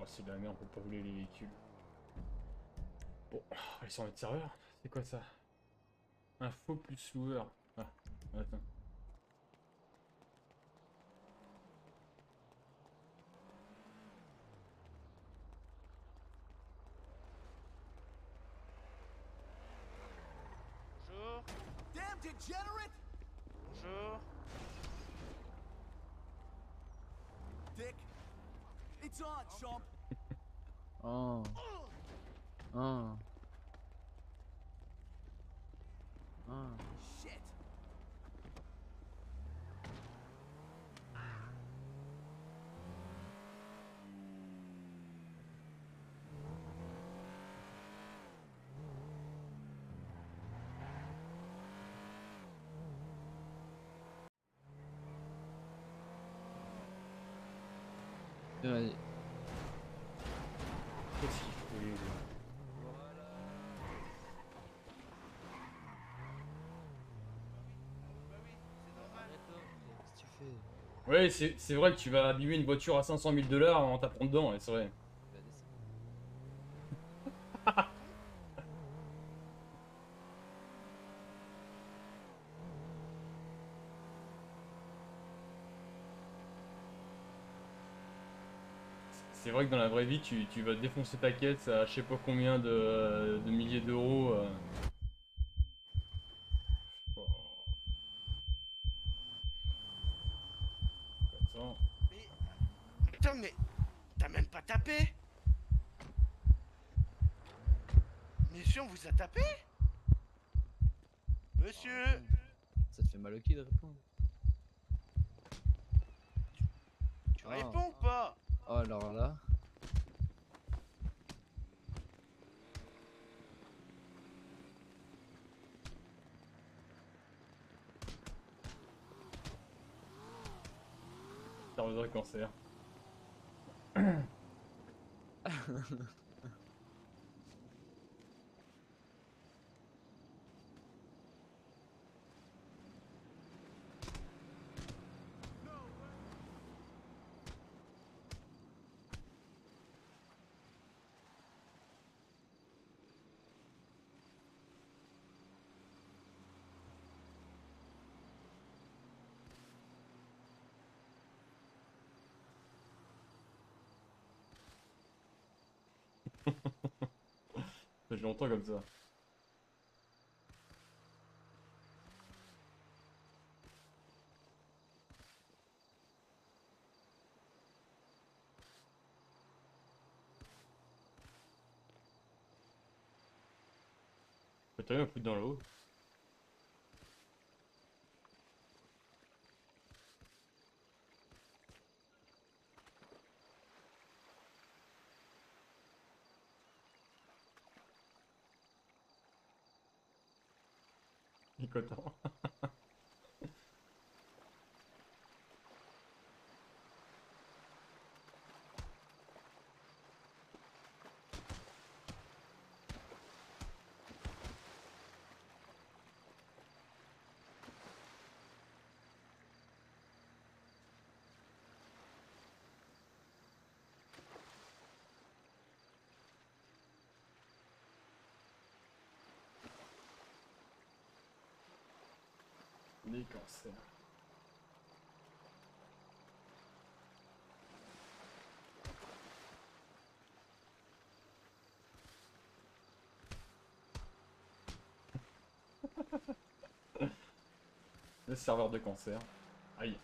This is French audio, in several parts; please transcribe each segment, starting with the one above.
Oh, c'est la merde, on peut pas voler les véhicules. Bon, allez sur notre serveur. C'est quoi ça? Info plus loueur. Ah, attends. Chump. Oh. Oh. Oh. Shit. Ouais. Qu'est-ce qu'il fais Ouais, c'est vrai que tu vas abîmer une voiture à 500 000 dollars en tapant dedans, c'est vrai. Va descendre. C'est vrai que dans la vraie vie, tu, tu vas défoncer ta caisse à je sais pas combien de, de milliers d'euros. euh. Oh. Attends. Mais. Putain, mais. T'as même pas tapé Monsieur, on vous a tapé? Monsieur Ça te fait mal au cul de répondre. Tu Ah. réponds ou pas? Alors là. Serveur de cancer. Fait longtemps comme ça. Rien à foutre dans l'eau. Il est content. Cancers. Le serveur de cancer. Aïe.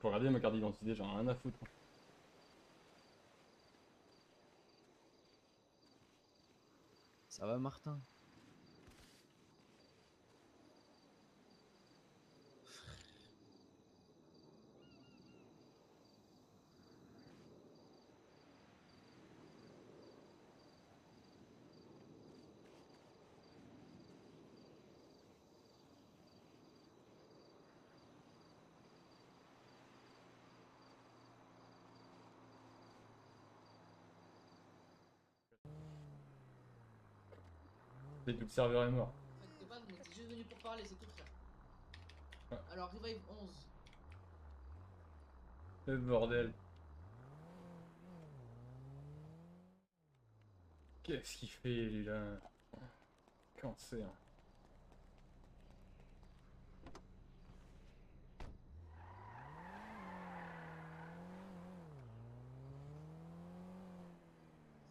Faut regarder ma carte d'identité, j'en ai rien à foutre. Ça va Martin? Tout le serveur est mort. T'inquiète pas, mais t'es juste venu pour parler, c'est tout frère. Ouais. Alors revive 11. Le bordel. Qu'est-ce qu'il fait lui là? Cancer.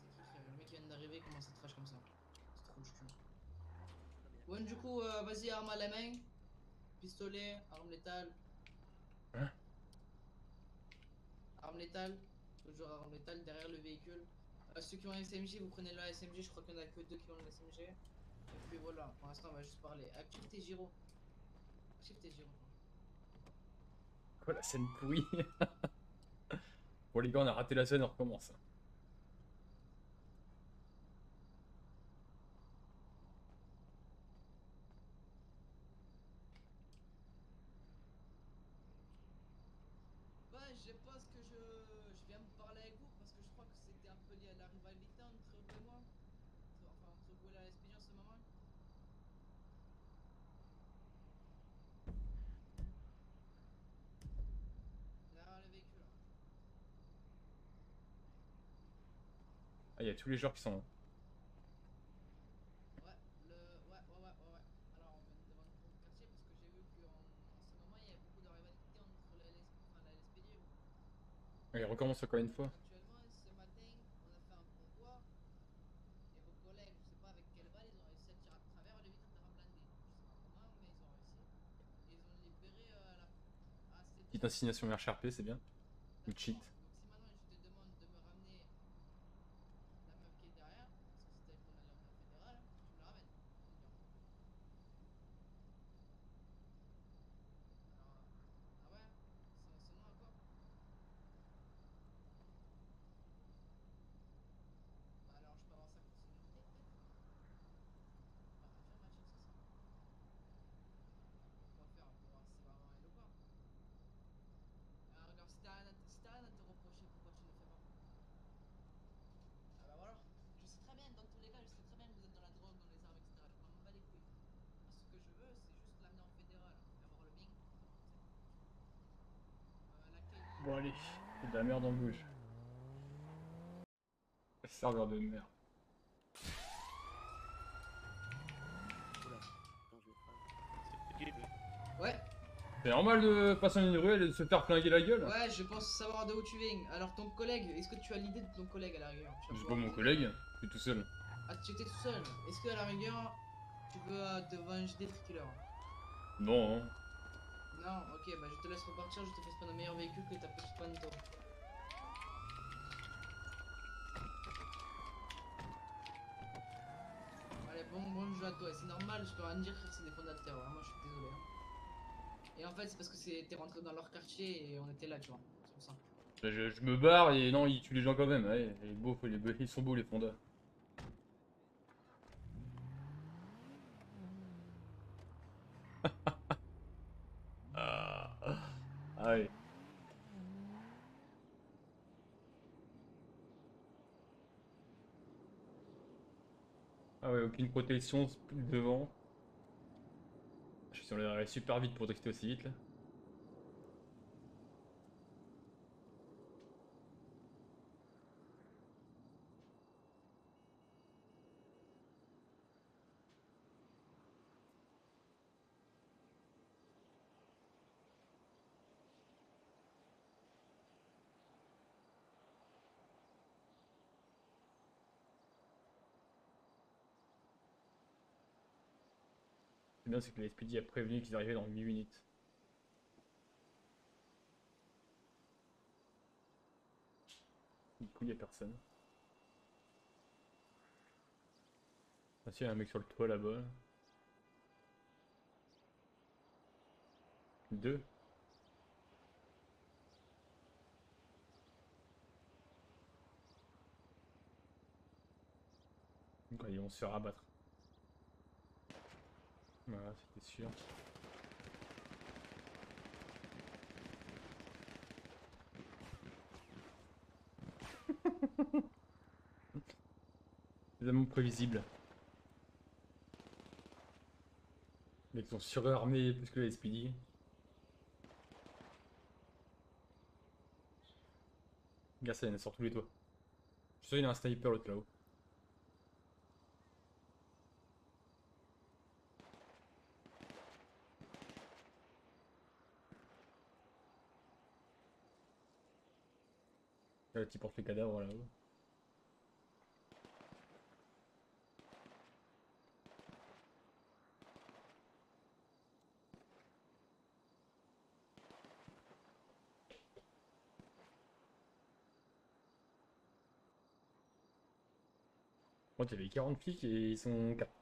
C'est qui qui- Le mec qui vient d'arriver commence à trash comme ça. C'est trop chou. Bon, du coup, euh, vas-y, arme à la main. Pistolet, arme létale. Hein? Arme létale. Toujours arme létale derrière le véhicule. Euh, ceux qui ont un SMG, vous prenez le SMG. Je crois qu'il y en a que deux qui ont le SMG. Et puis voilà, pour l'instant, on va juste parler. Active tes gyros. Active tes gyros. Quoi la scène pourrie? Bon les gars on a raté la scène, on recommence. Ouais, je pense que je, je viens me parler avec vous parce que je crois que c'était un peu lié à la rivalité entre vous et moi. Entre- Enfin, entre vous et la SPJ en ce moment. Derrière le véhicule. hein. Ah il y a tous les joueurs qui sont... Ouais, le... ouais, ouais, ouais, ouais. Alors, on vient devant le quartier parce que j'ai vu qu'en en ce moment, il y a beaucoup de rivalité entre la, LS... enfin, la SPJ et. Allez recommence encore une fois. Actuellement, ce matin, on a fait un pourvoi. Et vos collègues, je sais pas avec quelle balle, ils ont réussi à tirer à travers les vitres terrain blindé. Je sais pas comment, mais ils ont réussi. Et ils ont libéré euh, la. Ah, Petite assignation RHRP c'est bien. Ou cheat. Donc, si maintenant je te demande de me ramener la meuf qui est derrière, parce que c'était elle qu'on allait en fédéral, tu me la ramènes. Alors, ah ouais C'est c'est moi quoi Bah alors je peux avoir ça pour sécurité peut-être Bah viens Mathieu, c'est ça. On va faire pour voir si c'est vraiment elle ou pas. Ah, regarde, si t'as rien, à- si t'as rien à te reprocher, pourquoi tu ne le fais pas Ah bah voilà. Je sais très bien, dans tous les cas, je sais très bien que vous êtes dans la drogue, dans les armes, etc. Je m'en bats les couilles. Moi, ce que je veux, c'est juste l'amener en fédéral et avoir le bing. Euh, la Kelly. Bon allez, c'est de la merde en bouge. Serveur de merde. Ouais, C'est normal de passer dans une ruelle et de se faire flinguer la gueule ouais, je pense savoir de où tu viens. Alors, ton collègue, est-ce que tu as l'idée de ton collègue à la rigueur? Pouvoir vois mon collègue, je suis tout seul. Ah, tu étais tout seul. Est-ce que à la rigueur, tu veux euh, te venger des trickillers Non, hein. Non, ok, bah je te laisse repartir, je te fais spawn un meilleur véhicule que ta petite panto. Allez, bon, bon jeu à toi, c'est normal, je peux rien dire, frère, c'est des fondateurs, vraiment, je suis désolé. hein. Et en fait, c'est parce que t'es rentré dans leur quartier et on était là, tu vois, c'est pour ça. Je, je me barre et non, ils tuent les gens quand même. Ouais, ils sont beaux les fondas. Ouais, aucune protection devant. Je suis sur le rail super vite pour drifter aussi vite là. C'est bien, c'est que la SPD a prévenu qu'ils arrivaient dans 8 minutes. Du coup, il a personne. Ah si, il y a un mec sur le toit là-bas. Deux. Donc, ils vont se faire abattre. Voilà, c'était sûr. Amours prévisibles. Les mecs sont surarmés plus que les SPD. Regarde ça, il y en a sur tous les toits. Je suis sûr qu'il y a un sniper l'autre là-haut. Là, tu portes les cadavres là-haut. Il y avait 40 flics et ils sont 4.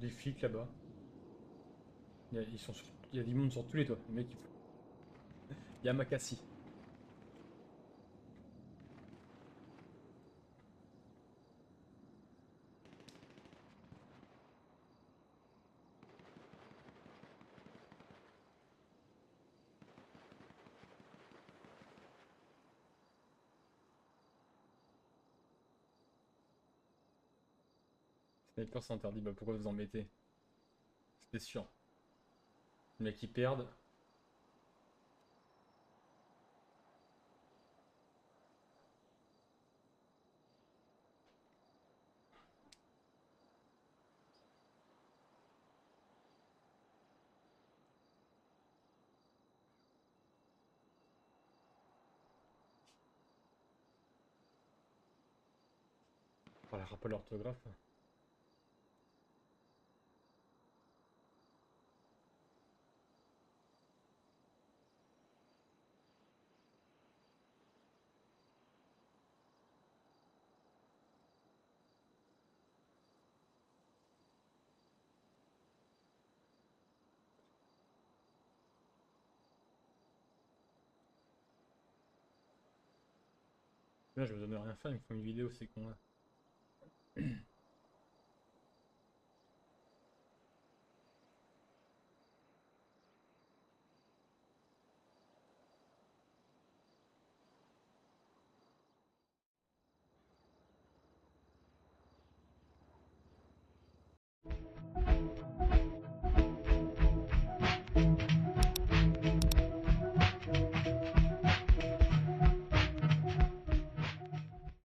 Des flics là-bas. Il y, a, ils sont sur- du monde sur tous les toits. Le mec, il... il Sniper c'est interdit, bah pourquoi vous en mettez? C'était sûr. Les mecs qui perdent. La rappel orthographe. Là, je me donne rien faire, ils me font une vidéo, c'est con là.